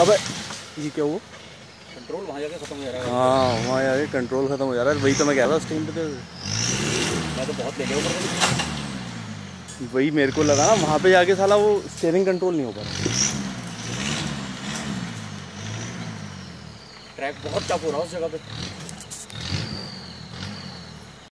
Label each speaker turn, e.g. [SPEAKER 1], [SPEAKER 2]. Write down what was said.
[SPEAKER 1] अबे। ये क्या हुआ?
[SPEAKER 2] कंट्रोल वहाँ जाके खत्म हो जा रहा है।
[SPEAKER 1] हाँ वहाँ यार कंट्रोल खत्म हो जा रहा है। वही तो मैं कह रहा था उस टाइम पे तो
[SPEAKER 2] मैं तो बहुत ले गया। ऊपर
[SPEAKER 1] वही मेरे को लगा ना वहाँ पे जाके साला वो स्टेयरिंग कंट्रोल नहीं हो पा रहा।
[SPEAKER 2] ट्रैक बहुत टफ हो रहा है उस जगह पे।